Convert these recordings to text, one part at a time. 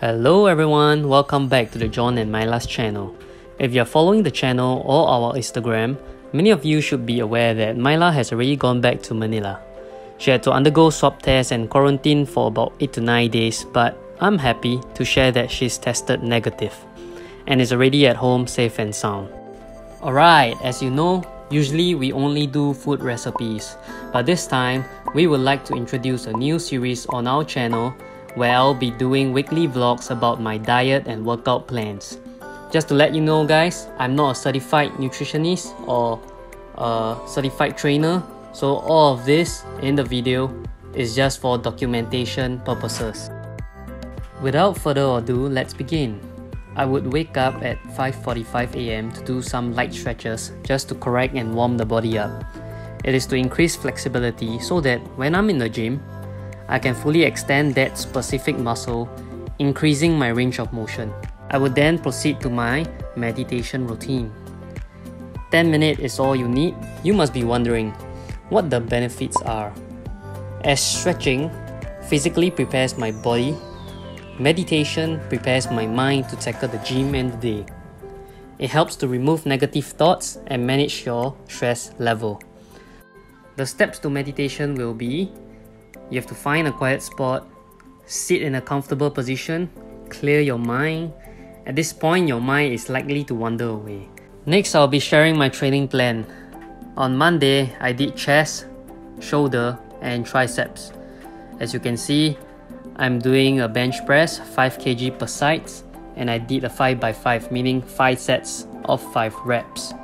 Hello everyone, welcome back to the Jon and Maila's channel. If you're following the channel or our Instagram, many of you should be aware that Myla has already gone back to Manila. She had to undergo swab tests and quarantine for about 8 to 9 days, but I'm happy to share that she's tested negative and is already at home safe and sound. Alright, as you know, usually we only do food recipes, but this time we would like to introduce a new series on our channel where I'll be doing weekly vlogs about my diet and workout plans. Just to let you know guys, I'm not a certified nutritionist or a certified trainer, so all of this in the video is just for documentation purposes. Without further ado, let's begin. I would wake up at 5.45 am to do some light stretches just to correct and warm the body up. It is to increase flexibility so that when I'm in the gym, I can fully extend that specific muscle, increasing my range of motion. I would then proceed to my meditation routine. 10 minutes is all you need. You must be wondering what the benefits are. As stretching physically prepares my body, meditation prepares my mind to tackle the gym and the day. It helps to remove negative thoughts and manage your stress level. The steps to meditation will be you have to find a quiet spot, sit in a comfortable position, clear your mind. At this point, your mind is likely to wander away. Next, I'll be sharing my training plan. On Monday, I did chest, shoulder, and triceps. As you can see, I'm doing a bench press 5 kg per side and I did a 5x5 meaning 5 sets of 5 reps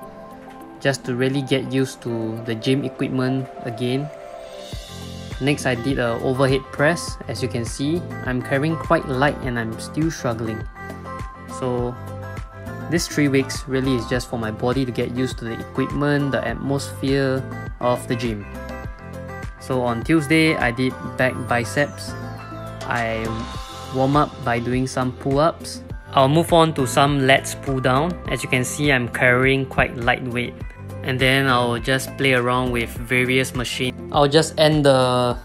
just to really get used to the gym equipment again Next I did a overhead press. As you can see, I'm carrying quite light and I'm still struggling. So this 3 weeks really is just for my body to get used to the equipment, the atmosphere of the gym. So on Tuesday, I did back biceps. I warm up by doing some pull-ups. I'll move on to some lats pull down. As you can see, I'm carrying quite lightweight and then I'll just play around with various machines. I'll just end the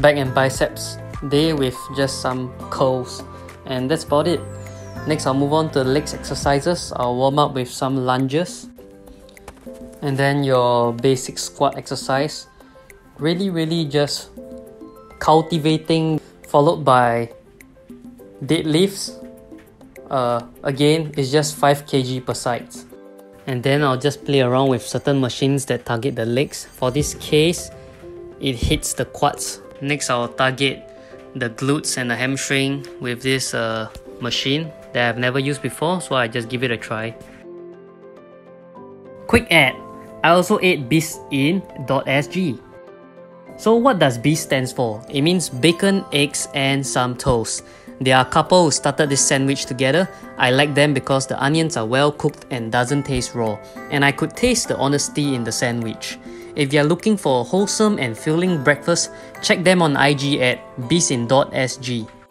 back and biceps day with just some curls and that's about it. Next I'll move on to the legs exercises. I'll warm up with some lunges and then your basic squat exercise. Really really just cultivating followed by deadlifts. Uh, again, it's just 5 kg per side and then I'll just play around with certain machines that target the legs. For this case, it hits the quads. Next, I'll target the glutes and the hamstring with this uh, machine that I've never used before, so I just give it a try. Quick ad, I also ate beastin.sg. So what does BEAST stands for? It means bacon, eggs and some toast. There are a couple who started this sandwich together. I like them because the onions are well cooked and doesn't taste raw, and I could taste the honesty in the sandwich. If you're looking for a wholesome and filling breakfast, check them on IG at beastin.sg.